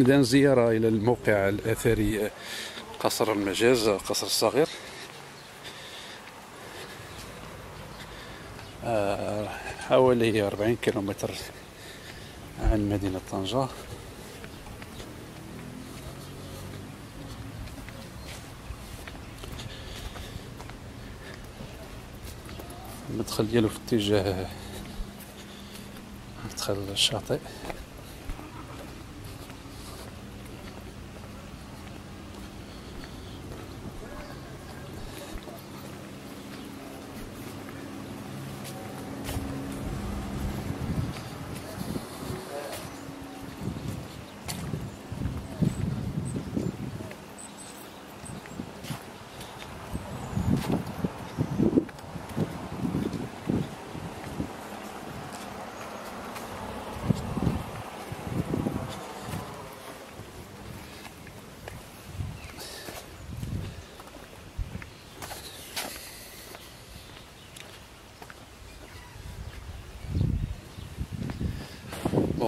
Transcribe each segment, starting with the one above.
إذا زيارة إلى الموقع الأثري قصر المجاز قصر الصغير. آه، حوالي 40 كيلومتر عن مدينة طنجة. المدخل ديالو في اتجاه مدخل الشاطئ.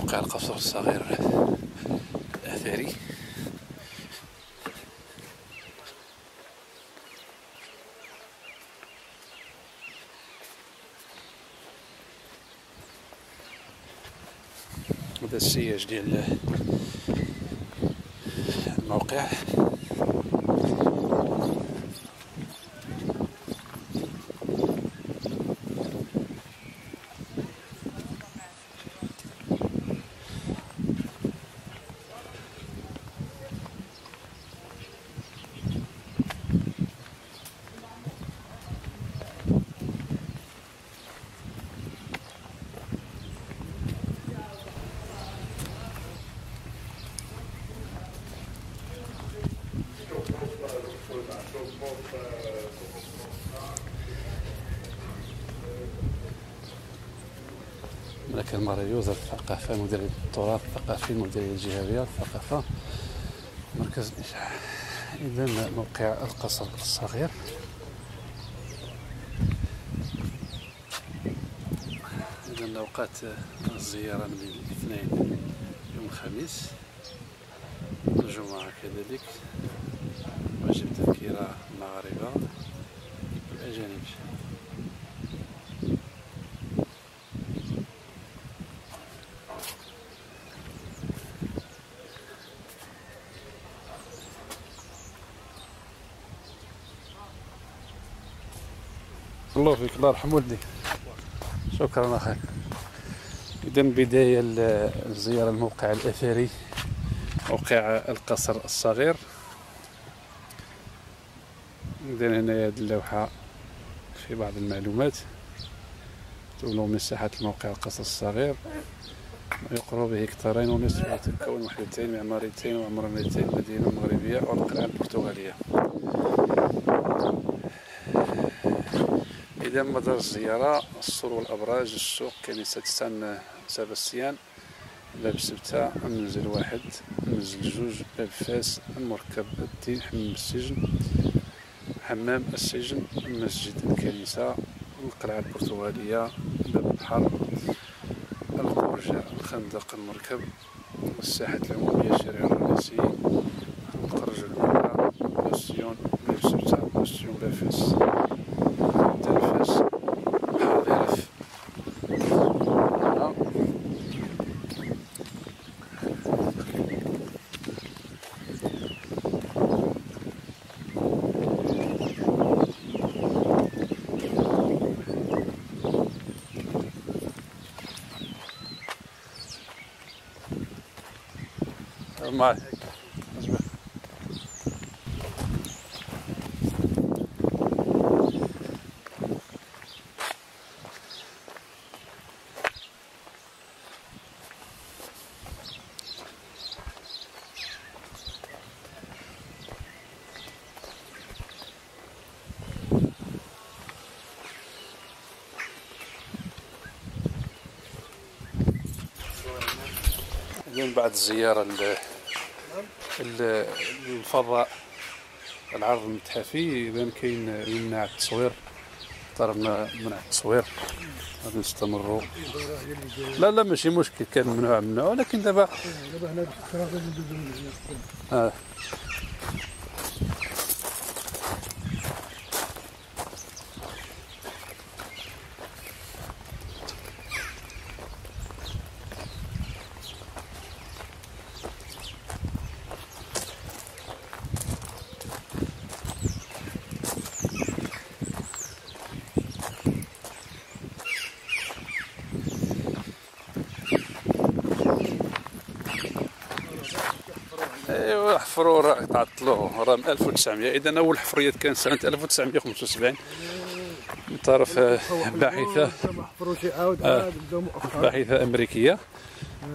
موقع القصر الصغير. الأثري هذا السياج ديال الموقع. المرأة وزارة الثقافة مديرية التراث الثقافي المديرية الجهوية للثقافة مركز الإشعاع إذا موقع القصر الصغير. إذا أوقات الزيارة من الاثنين يوم الخميس الجمعة كذلك. واجب تذكير المغاربة الأجانب الله فيك الله يرحم والديك شكرا أخي. اذا بداية الزيارة الموقع الأثري موقع القصر الصغير. اذا هنا هذه اللوحة في بعض المعلومات. تولوا مساحة الموقع القصر الصغير. يقر به هكتارين ونصف وتكون وحدتين معماريتين وعمرانيتين مدينة مغربية والقلعه البرتغالية. إذا مدار الزيارة السور والأبراج السوق كنيسة سان سباستيان باب السبتة المنزل واحد المنزل جوج باب فاس المركب الدين حمام السجن حمام السجن المسجد الكنيسة القلعة البرتغالية باب البحر البرج الخندق المركب الساحة العمومية الشارع الرئيسي البرج الأولى bastion باب السبتة بوستيون باب فاس. بعد الزيارة للفضاء العرض المتحفي إذا كاين يمنع التصوير اختار منع التصوير غادي نستمروا. لا لا ماشي مشكل كان ممنوع ممنوع ولكن دابا دابا هنا الصراحه ندوزو من آه. ايوا حفروا راه تعطلوه راه من 1900 إذا أول حفريات كان سنة 1975 من طرف آه، باحثة آه. باحثة أمريكية.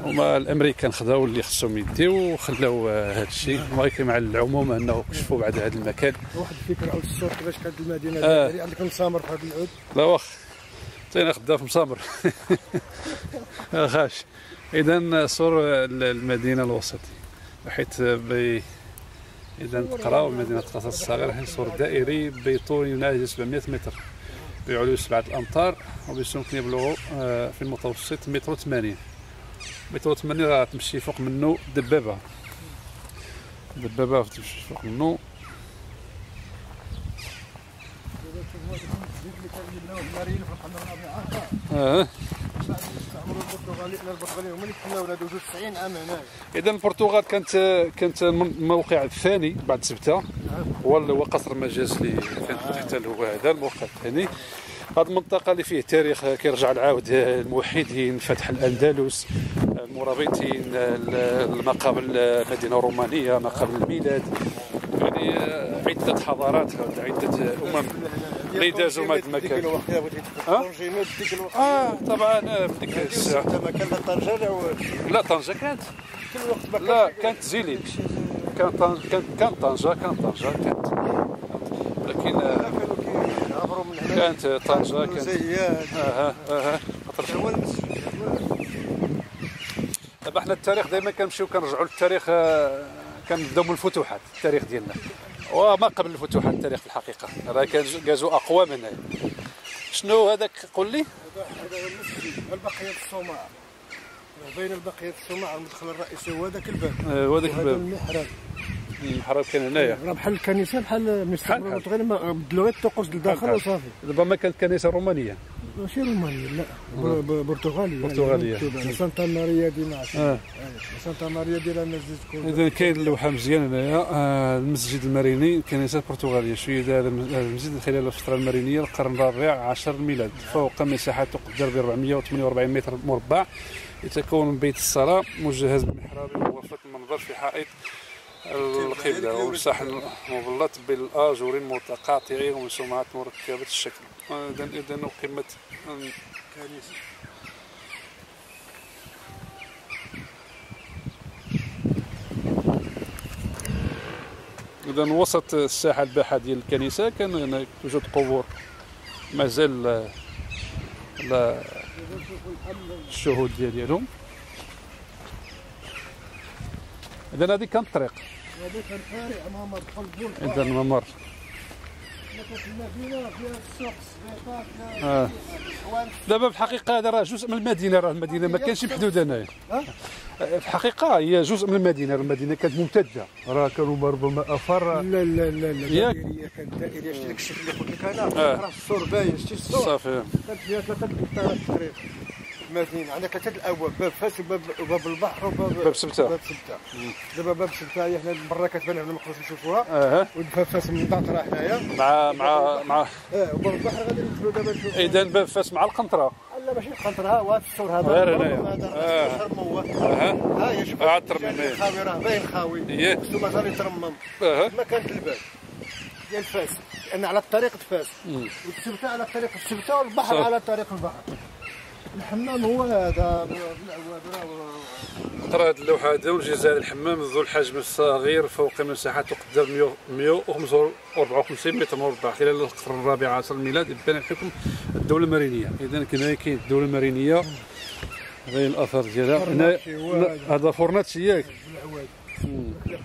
هما الأمريكان خداو اللي خصهم يديو وخلاو آه، هذا الشيء ولكن مع العموم أنه كشفوا بعد هذا المكان. واحد الفكرة عاود الصور كيفاش كانت المدينة؟ آه. ديالي عندك مسامر في هذا العود؟ لا واخ تينا خدا في مسامر. خاش. اذا صور المدينة الوسطيه بحيث بي إذا تقراو مدينة قصر الصغير صور دائري بطول يناهز 700 متر. بعلو سبعة الأمتار وبسمك يبلغ آه، في المتوسط متر 80 متر 80 راه تمشي فوق منه دبابة. دبابة تمشي فوق منه اللي كان يبناوه المارين في القرن الرابع عشر. بعد استعمروا البرتغالي البرتغاليين هما اللي تحناو ولا دوزو 90 عام هنايا اذا البرتغال كانت كانت الموقع الثاني بعد سبتة. هو قصر مجاز اللي كان تحتل هو هذا الموقع الثاني. هذه المنطقة اللي فيه تاريخ كيرجع لعاود الموحدين فتح الأندلس المرابطين المقابل المدينة الرومانية مقابل الميلاد. يعني عدة حضارات عدة أمم. اللي دازوا من هذا المكان آه طبعا في ديك الساعة ما كان لا طنجه لا لا طنجة كانت كل وقت ما لا كانت زيلين كان طنجة كان كان طنجة كان طنجة كانت لكن كانت طنجة كانت أها أها دابا حنا التاريخ دائما كنمشيو كنرجعوا للتاريخ كنبداو من الفتوحات التاريخ ديالنا وما قبل الفتوحات التاريخ في الحقيقة. راه كان غازوا أقوى من هذا. شنو هذاك؟ قول لي. هذا هو المسجد البقية الصومعة. بين البقية الصومعة المدخل الرئيسي هو هذاك الباب. آه، وهذاك وهذا الباب. المحراب. المحراب كان هنايا. راه بحال الكنيسة بحال بحال. غير بدلوا غير الطقوس لداخل بحال. وصافي. دابا ما كانت كنيسة رومانية. ماشي رومانيا لا. ب- ب- برتغالية برتغالية. يعني سانتا ماريا دي ناس. آه. سانتا ماريا دي لا ناس تكون. إذا كاين اللوحة مزيان هنايا. آه، المسجد الماريني الكنيسه البرتغاليه شيد هذا الم- هذا المسجد خلال الفترة المارينية القرن الرابع عشر الميلاد فوق مساحة تقدر ب 448 متر مربع. يتكون من بيت الصلاة مجهز بمحراب وغرفه المنظر في حائط القبلة ومساح مبلط بالاجور متقاطعين ومسومات مركبة الشكل. اذا اذا اقيمت كنيسة اذا وسط الساحة الباحة ديال الكنيسة كان هناك توجد قبور مازال لا الشهود ديال- ديالهم. اذا هذه كانت الطريق هذا كان امام دخل بول اذا المدينة فيها السوق السبيطات آه. دابا في الحقيقة هذا راه جزء من المدينة راه المدينة ما كانش محدود هنايا ها؟ في الحقيقة هي جزء من المدينة المدينة كانت ممتدة راه كانوا ربما أفر لا لا لا لا ياك؟ كانت دائرية شتي داك الشكل اللي قلت لك أنا آه. راه السور باين شتي السور صافي كانت فيها ثلاثة البطارات تقريبا المدينة عندك ثلاثة الابواب باب فاس وباب وباب البحر وباب باب سبتة. باب سبتة. دابا باب سبتة هي حنا برا كتبان لنا ما نقدروش نشوفوها أها. وباب فاس من الدار حنايا. مع مع مع آه وباب البحر غادي ندخلوا دابا نشوفوا اذا باب فاس مع القنطرة. لا ماشي القنطرة ها هو السور هذا. غير هنايا. أها. ها هي شوف إيه. خاوي راه باين خاوي إيه. خصو مازال يترمم ما كانت الباب. ديال فاس. لأن على طريق فاس. مم. والسبتة على طريق السبتة والبحر. على طريق البحر. الحمام هو هذا. ترى هذه اللوحة هذا والجزاء الحمام ذو الحجم الصغير فوق مساحة تقدر 154 متر مربع خلال القرن الرابع عشر الميلاد. بين الحكم الدولة المارينية. إذا كنا كاين الدولة المارينية باين الأثر ديالها. هنا هذا فورناتشي ياك.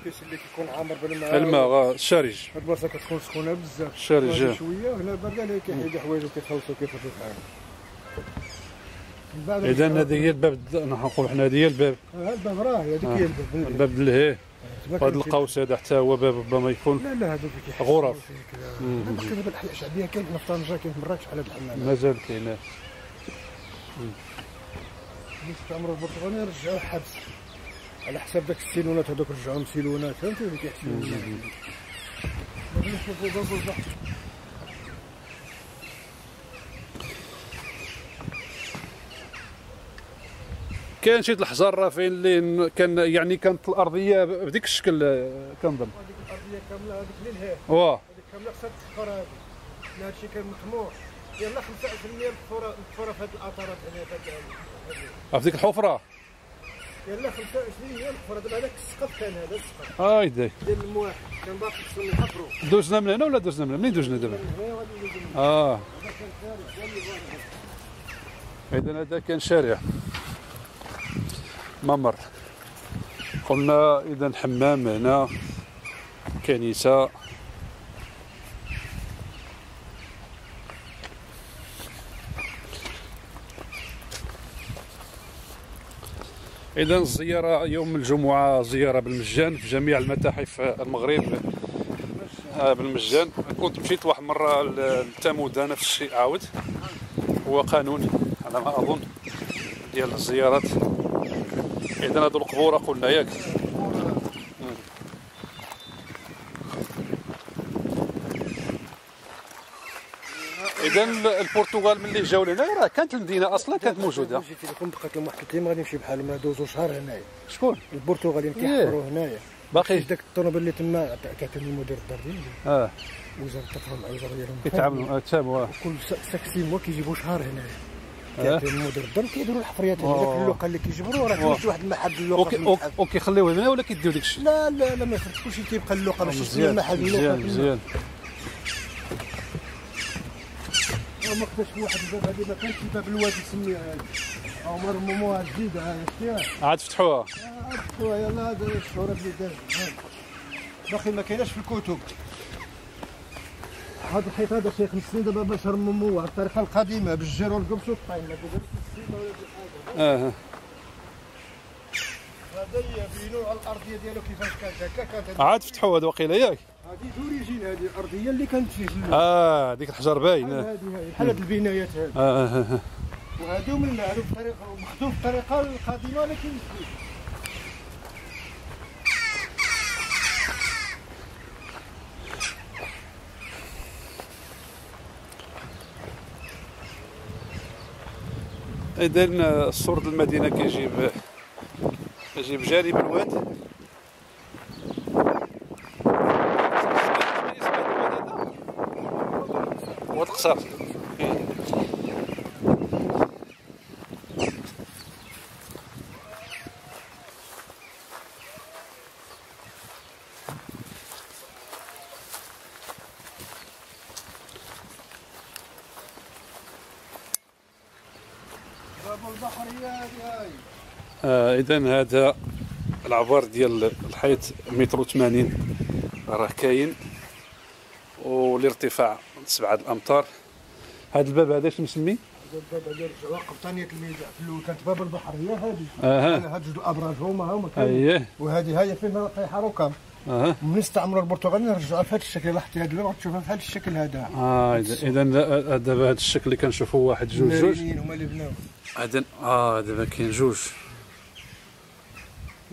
كيف اللي كيكون عامر بالماء الماء غا- الشارج. هاد البلاصة كتكون سخونة بزاف. الشارج شوية وهنا بارده اللي كيحيد حوايجو كيخلصوا من بعد اذا هذه هي الباب نقول حنا هذه هي الباب. ها الباب راه هذيك هي الباب الباب اللي تبارك وهذا الله. القوس هذا حتى هو باب ربما يكون لا لا هذوك غرف. لا، كاين الاحياء الشعبيه كاين هنا في طنجه كاين في مراكش على هاد الحمام مازال كاين اللي استعمروا البرتغاليين رجعوا حبس على حساب داك السيلونات هذوك رجعوهم سيلونات فهمتي؟ اللي كيحسبوا نشوفوا باب البحر كاين شي الحجر راه فين اللي كان يعني كانت الأرضية بديك الشكل آه، كنظن. هذيك الأرضية كاملة هذيك للهيه واه. هذيك كاملة خصها تحفر هذه. لا هادشي كان مطموح. يلا 5% مكفوره مكفوره في هاد الاطارات هنا في ديك الحفرة؟ يلا 25% مكفوره دابا هذاك السقف كان هذا السقف. داي ديال المواحد كان باقي خصهم يحفروا. دوزنا من هنا ولا دوزنا من هنا؟ منين دوزنا دابا؟ اللي. آه. هذا هذا اللي. اذا هذا كان شارع. ممر. قلنا اذا حمام هنا كنيسة. اذا الزياره يوم الجمعة زيارة بالمجان في جميع المتاحف المغرب. آه، بالمجان. كنت مشيت واحد مرة لتامودا نفس الشيء عاود. هو قانون على ما أظن ديال الزيارات. إذا هذو القبوره قلنا ياك إذا البرتغال ملي جاو لهنا راه كانت المدينة أصلا كانت موجودة. جيت لكم بقات لهم واحد الكلمة غادي نمشي بحالهم دوزو شهر هنايا. شكون؟ البرتغاليين إيه. كيحفروا هنايا. باقي؟ داك الطوموبيل اللي تما كاتب المدير الدار ديالي. آه. وزارة التفاهم مع الوزاره ديالهم كيتعاملوا آه، تابوا كل س- ساك سي موا كيجيبوا شهر هنايا. آه. كيعطي المدير الدار كيديروا الحفريات آه. اللوقه اللي كيجبروا راه آه. واحد المحل اللوقه هنا ولا كيديو داك الشيء لا لا لا ما يخرج كلشي كيبقى اللوقه باش مزيان المحل اللوقه مزيان. مزيان راه ما خداش واحد الباب هذه ما كانش باب الواد يسميها هذه عمر مومو جديده شتيها عاد فتحوها آه، يلا هذا الشهور اللي داز ها. باقي ما كايناش في الكتب هذا الحيط هذا شي خمس سنين دابا باش رمموه على الطريقة القديمة بالجير والقبص والطاين ما دابا السيمة ولا شي حاجة. آه. هذا يبينوا على الأرضية ديالو كيفاش كانت؟ هكا كانت عاد فتحوها هذا وقيله ياك. هذه دوريجين هذه الأرضية اللي كانت فيه. آه ديك الحجر باين. هذه بحال هذه البنايات هذه. آه آه آه. وهذو من هذو بطريقة مخدوم بطريقة القديمة ولكن اذا الصورة المدينة كيجيب كيجيب جانب الواد واد القصر باب البحر هي هذه هاي آه اذا هذا العبار ديال الحيط متر 80 راه كاين. والارتفاع سبعة الأمتار. هذا الباب هذا اش مسمي؟ هذا الباب هذا رجعوا قبطانيه الميدان. في الأول كانت باب البحر. هي هذه. أها. هاد جوج الأبراج هما هما كاين اييه وهذه هي فين طايحة ركام. أها. من استعمروا البرتغاليين رجعوها في هذا الشكل. لاحظتي هذه الباب تشوفها في هذا الشكل هذا. آه اذا إذا دابا هذا الشكل اللي كنشوفوا واحد جوج جوج. هما اللي بناو هذا آه دابا كاين جوج.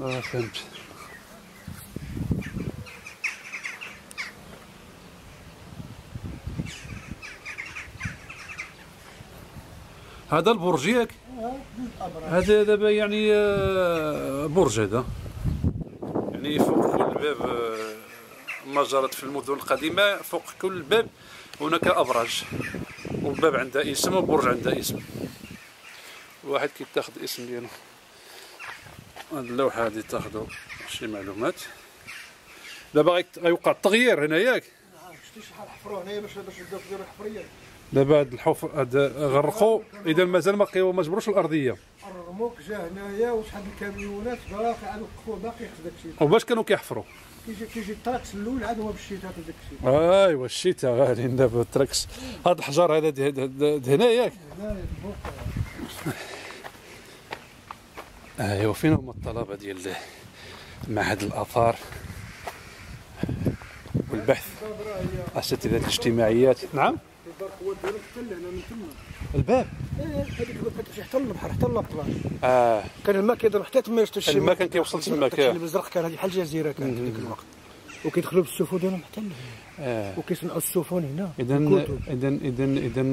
آه فهمت. هذا البرج ياك ابراج هذا دابا يعني آه، برج هذا. يعني فوق كل باب آه، ما جرت في المدن القديمة فوق كل باب هناك أبراج. والباب عنده اسم والبرج عنده اسم. الواحد كيتاخد اسم ديالو. هاد اللوحة هادي تاخدو شي معلومات. دابا غيوقع التغيير هنا ياك. شتي شحال حفروا هنايا باش باش يبداو يديروا الحفريه دابا هاد الحفر هاد غرقوا إذا مازال ما قيو- ما جبروش الأرضية. ال remorque جا هنايا وشحال الكاميونات باقي على القفور باقي ياخذ داك الشيء وباش كانوا كيحفروا. كيجي كيجي ال trax الأول عاد هو بالشتاء هذاك الشيء أيوا الشتاء غاليين دابا ال trax هذا الحجر هذا هنا ياك. هنايا ايوا فين هما الطلبة ديال معهد الآثار والبحث الخضراء هي أساتذة الاجتماعيات. نعم؟ الباب. هذيك الباب حتى للبحر حتى للبطلان آه. كان الماء كيضرب حتى تما يشتي الشمال الماء كان كيوصل تما كان. اللي بزرق كان هذه بحال الجزيره كانت في ذاك الوقت. وكيدخلوا بالسفن ديالهم حتى آه وكيصنعوا السفن هنا اذا الكتب. اذا اذا اذا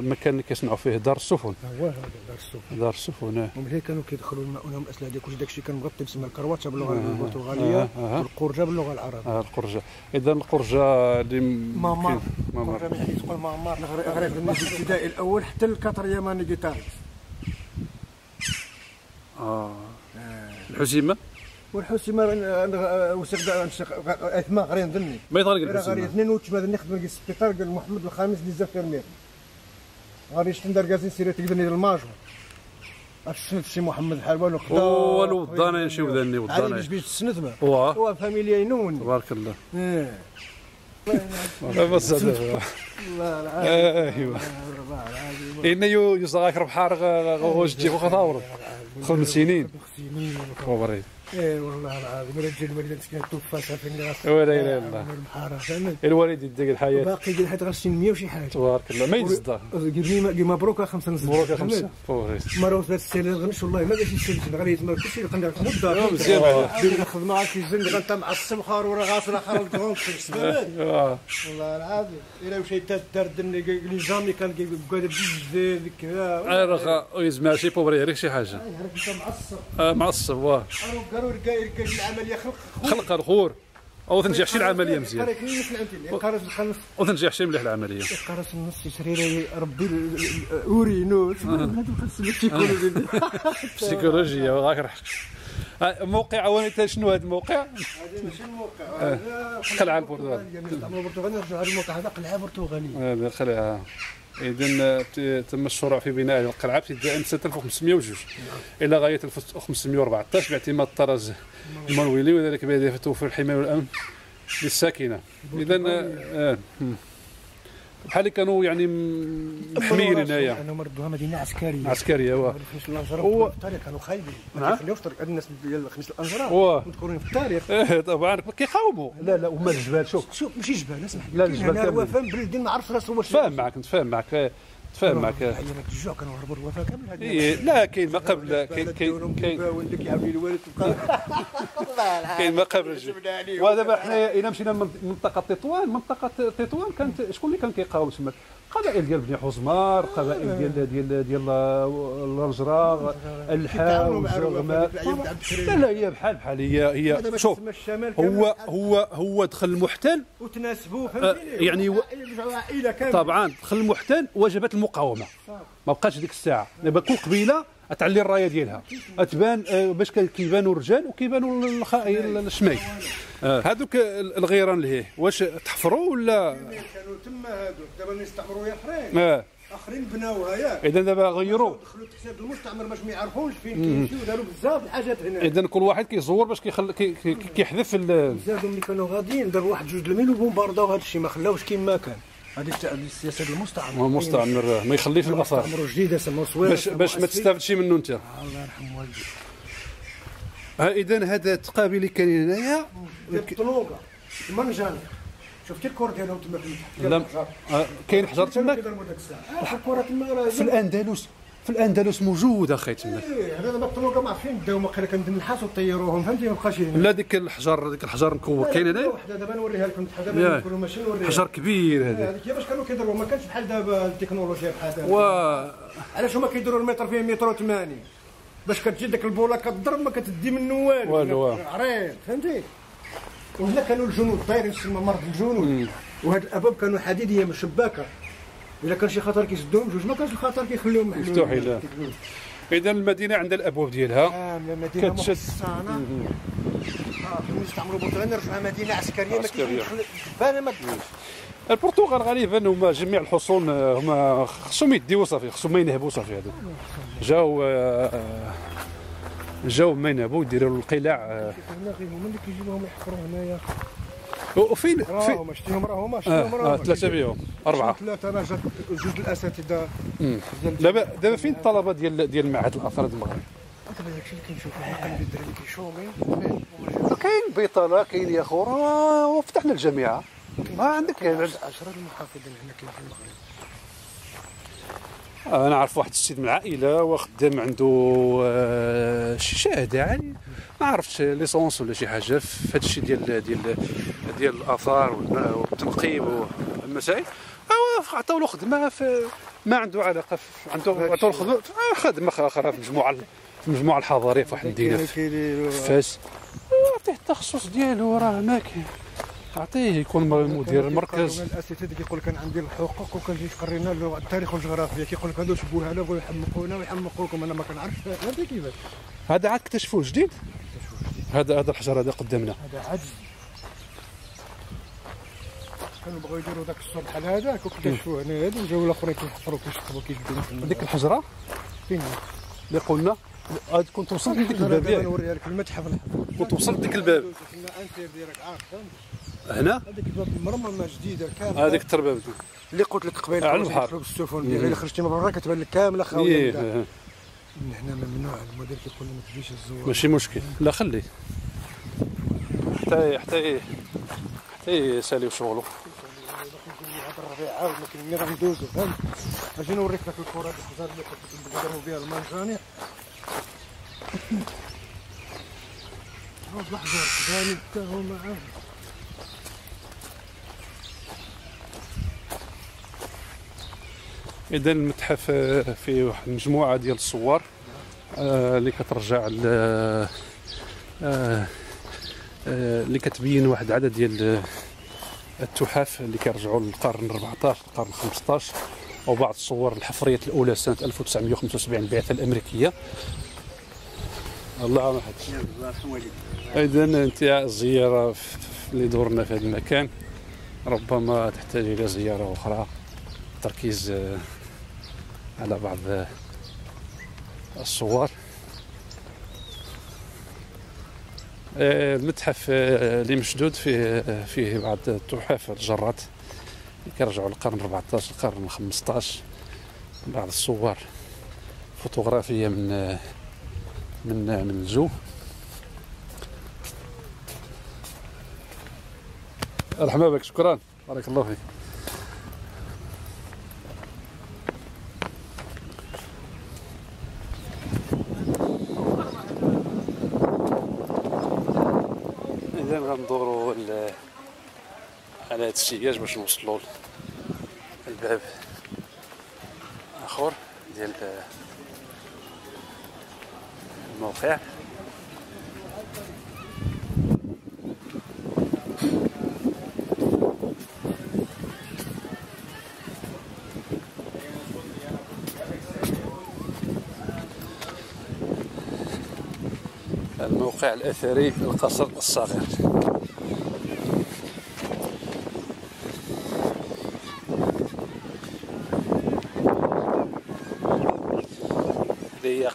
مكان اللي كيصنعوا فيه دار السفن. هو هذا دار السفن. دار السفن آه ومن هنا كانوا كيدخلوا الماء ونهم الاسئله ديال كلشي داكشي كان مغطي تسمى الكرواتشا باللغة آه، البرتغاليه آه، آه. والقرجه باللغة العربية. آه القرجة. اذا القرجة اللي مامار مامار تقول مامار غريب من الابتدائي الأول حتى الكاترياماني جيتار آه. الحزيمة؟ والحسيمه وسقد اثما غرين ذني ما يطلق غادي الحزيمه إثنين وتشما ذني خدم في السبيطار؟ قال محمد الخامس دي زافيرمير غادي يشتندر كازين سيري تقدرني الماجور السند سي محمد الحلوان وقدا هو الوضانه يمشيو ذني علي وضانه باش بيش تسند ما. واه هو فاميليا ينون تبارك الله. إيه. بس هذا. الله العظيم ايوا الله العظيم إن يو يصغاك بحار غوش تجيب خطاور خمس سنين. سنين. إيه والله العظيم رجل الوالده كانت توفى في الناس ولا إله إلا الله. البحاره فهمت؟ الوالد يديك الحياة. باقي قال حيت غنشتي 100 وشي حاجة. تبارك الله ما يتصدق قال مبروك خمسة نزل مبروك خمسة. فوريس مرة وثلاث السنين غنش والله ما باش يسلم غادي يتمر كلشي اللي قندر في الدار مزيان. الخدمه عاد كيزن غنت مع السمخار ورا غاسل اخر الكونك آه. والله العظيم. الا مشيت دني لي جامي كان كيقعد بزاف كذا. عرق ويزمع شي بوبري شي حاجة. معصب آه معصب واه ركاي ركاي العملية. خلق خلق الخور. أو تنجح شي العملية مزيان. قرص الخمس وتنجح شي مليح العملية. قرص النص سريري ربي أوري نوت غاك رح آه، موقع عواني تا شنو هذا الموقع؟ هذا ماشي الموقع. قلعة البرتغال. نستعملوا البرتغال نرجعوا هذا الموقع هذا قلعه برتغاليه القلعه اذا تم الشروع في بناء القلعة ابتداء من سنه 1502 إلى غاية 1514 باعتماد الطراز المنويلي وذلك بهدف توفير الحماية والأمن للساكنة اذا آه، مم. بحال اللي كانوا يعني م- محميين هنايا. انهم ردوها مدينة عسكرية. عسكرية واه. خميس الانجره هو- في التاريخ كانوا خايبين. ما يخليوش طريق الناس ديال خميس الانجره واه. مذكورين في التاريخ إيه، طبعا. كيقاوموا لا لا هما الجبال شوف. شوف ماشي جبال اسمح لي. لا، الجبال كاملين. الوفاء بلدين ما عرفش راسو واش تفاهم معك نتفاهم معك تفاهم معك ايامات الجوع كانوا هربوا الوفاء كامل إيه، لا كاين ما قبل كاين كاين كاين ولدك يعاود الوالد تبقى كاين ما قبل الجو ودابا حنايا إلى مشينا من منطقة تطوان منطقة تطوان كانت شكون اللي كان كيقاوم تما قبائل ديال بني حزمار قبائل ديال ديال ديال الرجراء الحاو الكريم. لا لا هي بحال بحال هي هي شوف هو. هو هو دخل المحتل. وتناسبوا آه، فهمتيني يعني عائلة كاملة. طبعا دخل المحتل وجبت المقاومة. ما بقاش ديك الساعة. دابا كل قبيلة تعلي الراية ديالها. تبان آه، باش كي- كيبانوا الرجال وكيبانوا الشماي. آه، هذوك الغيران لهيه واش تحفروا ولا؟ كانوا تما هادو دابا نستعمروا يا أخرين. آه. آخرين بناوها ياك اذا دابا غيروا دخلوا تحت المستعمر باش ما يعرفوش فين كيمشيو داروا بزاف الحاجات هنا. اذا كل واحد كيزور باش كيخل كي- كي- كيحذف ال- زادوا ملي كانوا غاديين داروا واحد جوج الميل وبومبارداو هذا الشيء ما خلاوش كيما كان. هذه السياسة المستعمر المستعمر ما يخليش الاثار استعمروا جديدة سموا صويرة باش باش ما تستافدش منه أنت. الله يرحم والدي. اذا هذا التقابل اللي كاين هنايا ديال الطنوقه المنجان شفتي الكور ديالهم تما في آه، كاين حجر تماك؟ تما في الأندلس. في الأندلس موجود أخي تما. إيه، هذا دابا الطنوقه ما عارفين داو واقيلا كان النحاس وطيروهم فهمتي؟ ما بقاش هنا. لا ديك الحجر ديك الحجر مكور كاين هنايا وحدة دابا نوريها لكم دابا. نقولوا ماشي نوريها. حجر كبير هذا. هذيك باش كانوا كيضربوا ما كانش بحال دابا التكنولوجيا بحال دابا. و علاش هما كيديروا المتر فيه متر و 80 باش كتجي ديك البوله كتضرب ما كتدي منه والو. والو، واه. عريض فهمتي؟ وهنا كانوا الجنود دايرين تسمى مرض الجنود. وهاد الابواب كانوا حديدية مش شباكه إلا كان شي خطر كيسدوهم جوج ما كانش الخطر كيخليهم محلولين. مفتوحين، لا. إذا المدينة عندها الابواب ديالها. محصنه آه كانوا يستعمروا بورتغال نرجعوها مدينة عسكرية ما عسكرية. كاينش بان ما البرتغال غالبا هما جميع الحصون آه، هما خصهم يديو صافي خصهم ما ينهبوا صافي هذوك جاو آه، آه، جاو ما ينهبوا يديروا القلاع آه، هنا غير هما اللي كيجيبوهم يحفروا هنايا. وفين راه في هما شتيهم راه هما آه شتيهم راه آه. ثلاثة بيهم أربعة. ثلاثة أنا جات جوج الاساتذه دابا دابا فين الطلبة ديال ديال معهد الاثار المغرب دابا داكشي اللي كنشوف الحقن الدراري كيشومين فيه كاين بيطله كاين يا خو راه وفتحنا الجامعة. ما عندك 10 المحافظين هنا كاين في المغرب. أنا عارف واحد السيد من العائلة وخدام عنده آه، شي شهاده يعني. ما عرفتش ليسونس ولا شي حاجة في هذا الشيء ديال ديال ديال الآثار والتنقيب والمسائل. عطاو له خدمة في ما عنده علاقة في عنده عطاو له خدمة في آه، أخرى في المجموعه في المجموعه الحضاريه في واحد المدينة في فاس. عطيه التخصص ديالو راه ما كاين. عطيه يكون مدير المركز. الاساتذه كيقول لك أنا عندي الحقوق وكنجي تقرينا التاريخ والجغرافيا كيقول لك هادو شبوها له ويحمقونا ويحمقوا لكم أنا ما كنعرفش هذا كيفاش. هذا عاد اكتشفوه جديد؟ هذا هذا الحجر هذا قدامنا. هذا عجز كانوا بغاو يديروا ذاك الصور بحال هذاك واكتشفوا هنا هذا وجاو الأخرين كيحفروا كيشقبوا كيجبدوا في ديك الحجرة؟ فين؟ اللي قلنا. عاد كنت وصلت لديك الباب. ياك نوريها لك المتحف كنت وصلت لديك الباب. ديالك عارف. هنا؟ هذيك الباب مرممه جديده كامله هذيك التربه اللي قلت لك قبيلة على البحر. بالسفن اللي خرجتي من برا كتبان لك كامله خاويه إيه، من هنا ممنوع المدير كيقول لي ما تجيش الزوار. ماشي مشكل. لا خليه حتى حتى حتى يساليو شغله هذا الربيع عاود لكن ملي غادي ندوزو فهمت أجي نوريك ذاك الكره ديك الخزار اللي كنت نضربوا بها المنجانيق هاد الحجر كذلك حتى هو معاه إذا المتحف فيه واحد المجموعه ديال الصور آه، اللي كترجع آه، آه، اللي كتبين واحد العدد ديال التحف اللي كيرجعوا للقرن 14 القرن 15 وبعض الصور الحفرية الأولى سنة 1975 البعثه الأمريكية. الله ما اذا انتهاء الزياره في- اللي دورنا في هذا المكان ربما تحتاج إلى زيارة أخرى. تركيز آه، على بعض آه، الصور. المتحف آه، اللي مشدود فيه فيه بعض التحف الجرات. اللي كيرجعوا للقرن 14 القرن 15 بعض الصور فوتوغرافية من من من الجو. مرحبا بك شكرا. بارك الله فيك اذا غندوروا ال- هاد السياج باش نوصلوا الباب. اخر ديال الموقع. الموقع الأثري القصر الصغير.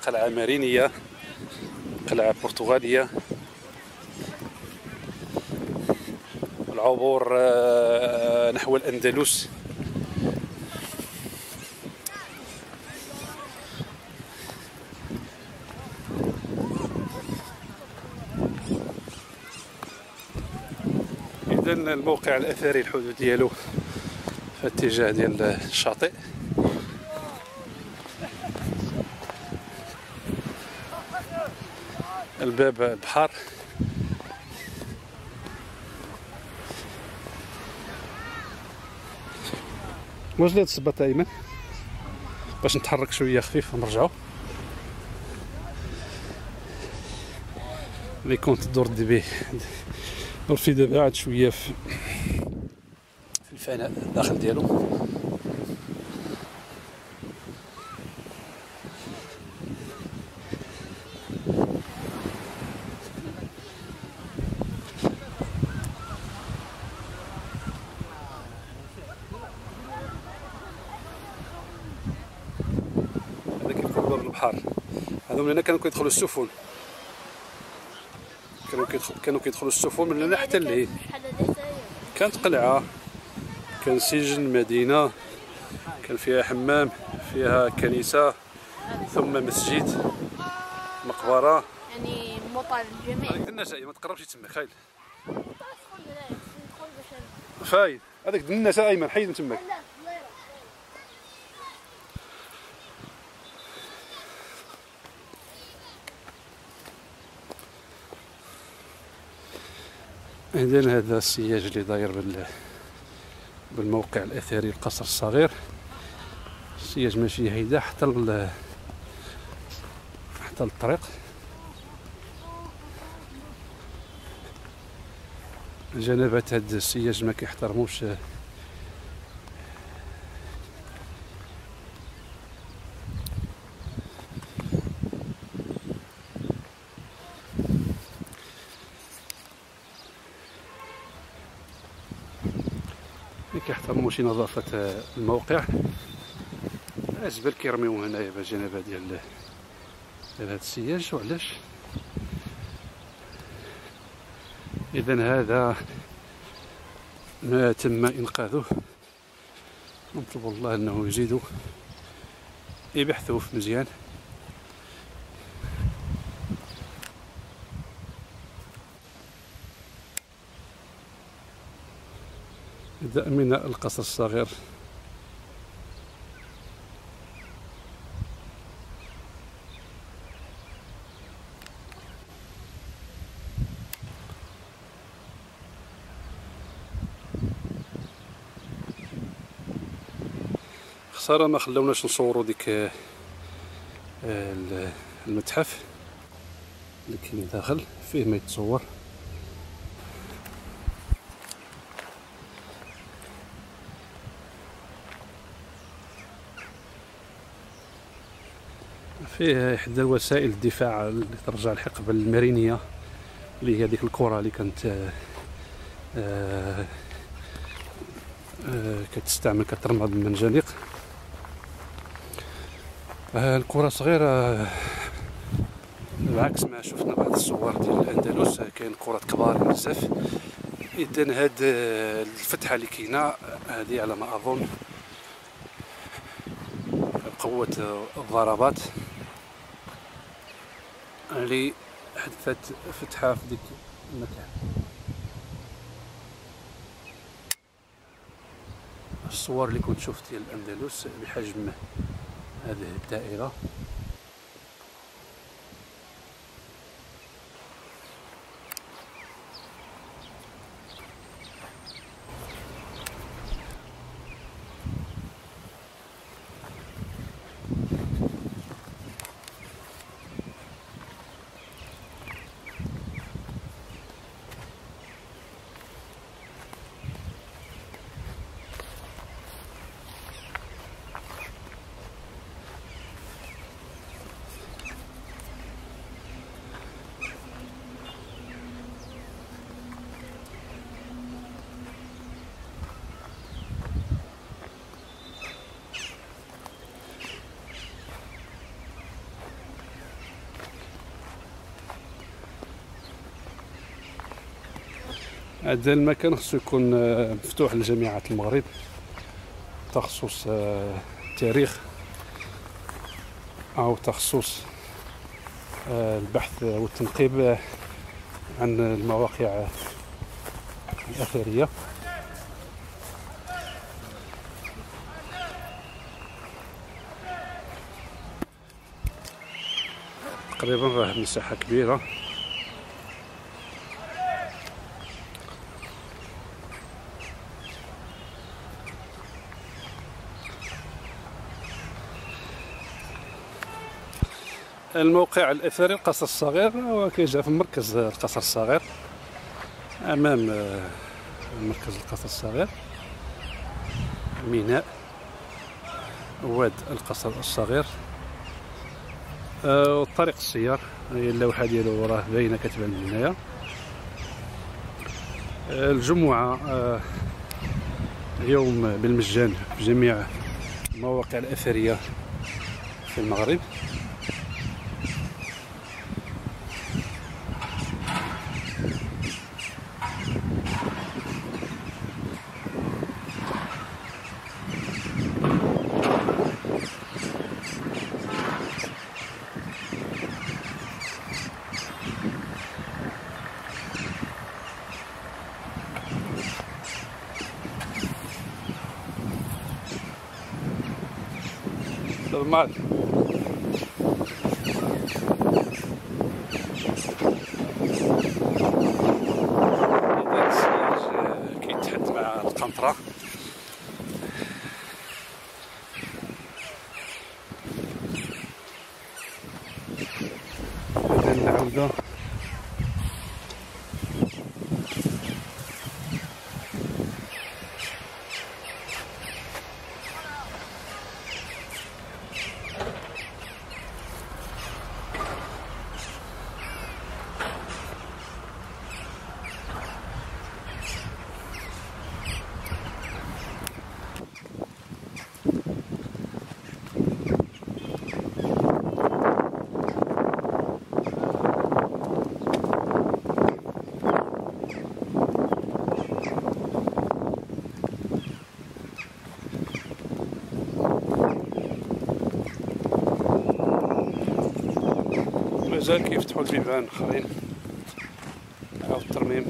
قلعة مارينية قلعة برتغالية. العبور آه، نحو الأندلس. إذا الموقع الأثري الحدود ديالو في اتجاه ديال الشاطئ. الباب البحر. واش هاد الصباط ايمن باش نتحرك شوية خفيف ونرجعو. اللي كنت دور دي بيه دور في دابا عاد شوية في الفناء الداخل ديالو هذا كيكون باب البحر. هذو من هنا كانوا كيدخلوا السفن. كانوا كيدخل كانوا كيدخلوا السفن من هنا حتى ساير كانت قلعة. كان سجن مدينة. كان فيها حمام فيها كنيسة ثم مسجد مقبرة. يعني مطار الجميع دنا جاي ما تقربش تماك خايل فايد هذاك دنا أيمن حيد من تماك إذن هذا السياج اللي داير بال بالموقع الأثري القصر الصغير. السياج ماشي هيدا حتى ال حتى الطريق. جنبات هاد السياج ما كيحترموش ما كيحترموش نظافة الموقع. الزبل كيرميو هنايا بالجنبة ديال ديال هاد السياج وعلاش؟ إذا هذا ما تم إنقاذه. نطلب الله أنه يزيدوا يبحثوا في مزيان. بدأ من القصر الصغير. خسارة ما خلاوناش نصوروا ديك آه، ال- المتحف. اللي كاين داخل فيه ما يتصور. فيه إحدى وسائل الدفاع اللي ترجع الحقبة المارينية اللي هي ديك الكرة اللي كانت آه، آه، آه، كتستعمل كترمى بالمنجنيق آه، الكرة صغيرة آه، بعكس ما شفنا بعض الصور ديال الأندلس. آه، كاين كرات كبار بزاف. إذن هاد آه، الفتحة اللي كاينة آه، هذه على ما أظن قوة آه، الضربات. اللي حدثت فتحة في ديك المكان. الصور اللي كنت شفت ديال الأندلس بحجم هذه الدائرة. هذا المكان خصو يكون آه، مفتوح لجامعة المغرب. تخصص آه، التاريخ أو تخصص آه، البحث والتنقيب آه، عن المواقع آه، الأثرية. تقريبا راه مساحة كبيرة. الموقع الأثري القصر الصغير هو كيجا في مركز القصر الصغير. أمام آه، مركز القصر الصغير. ميناء واد القصر الصغير. آه، والطريق السيار هي اللوحة ديالو راه باينة كتبان من هنايا. آه، الجمعة آه، اليوم بالمجان في جميع المواقع الأثرية في المغرب. نورمال إذا السياج آه، كيتحد مع القنطرة إذا نعاودو مازال كيفتحوا البيبان اخرين أو الترميم.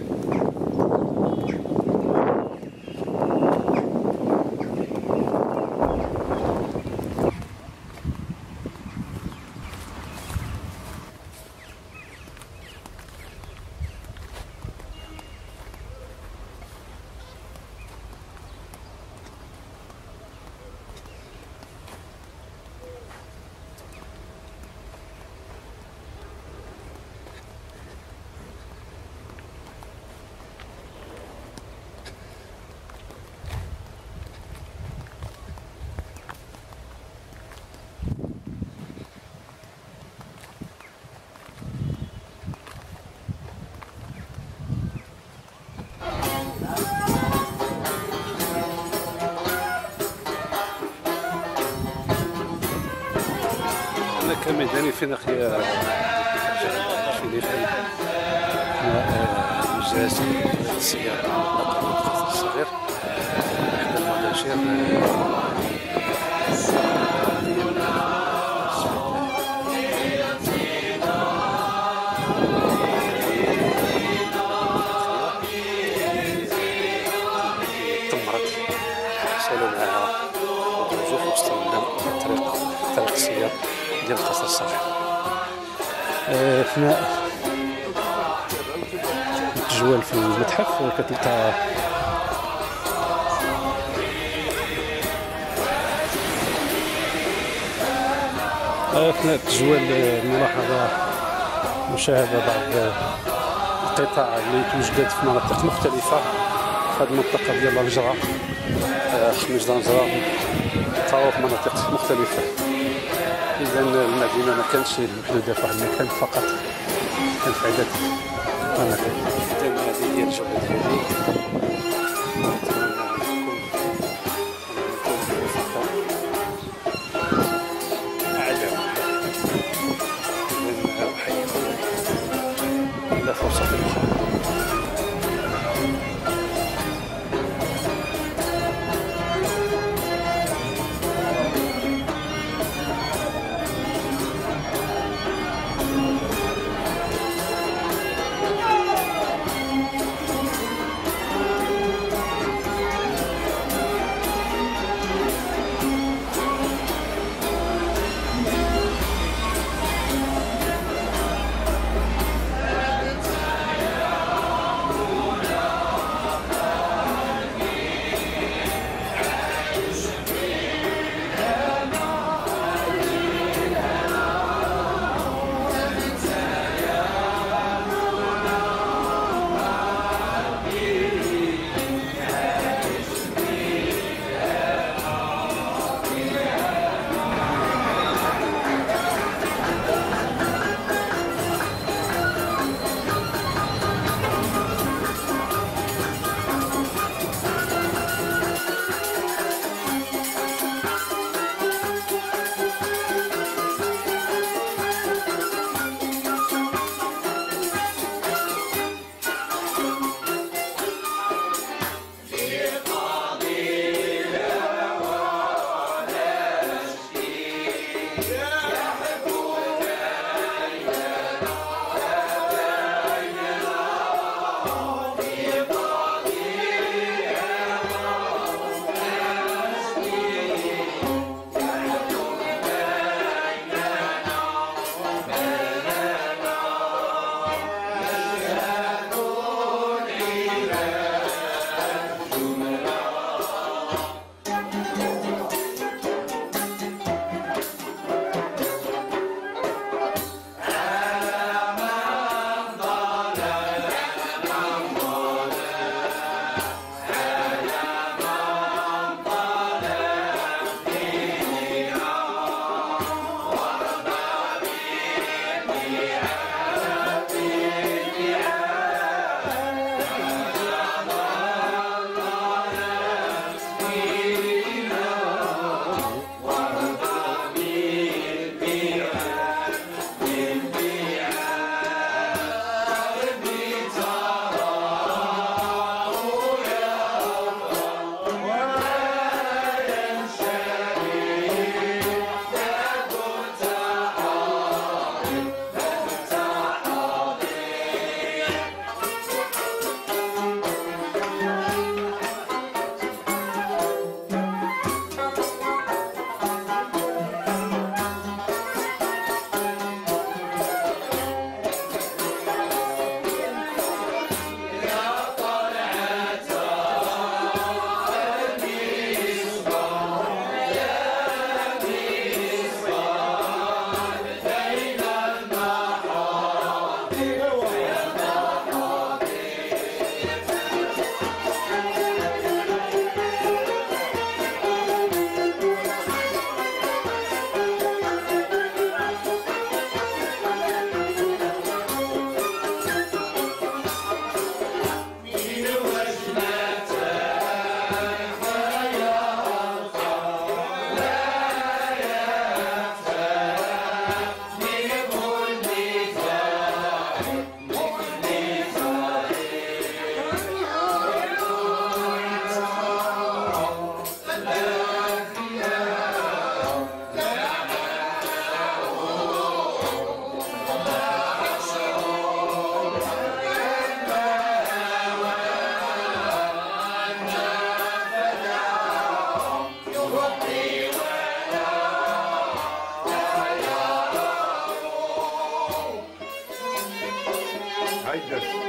vind ik je ديال القصر الصغير. آه، اثناء التجوال في المتحف كتلقى آه، اثناء التجوال آه، ملاحظة مشاهدة بعض القطع اللي توجدت في مناطق مختلفة في هذه المنطقة ديال الجرة. خميس دانجرة لقاوه في مناطق مختلفة. إذا المدينة ما كانتش محدودة في واحد المكان فقط. كان في عده مناطق هذه هي الجوله بزاف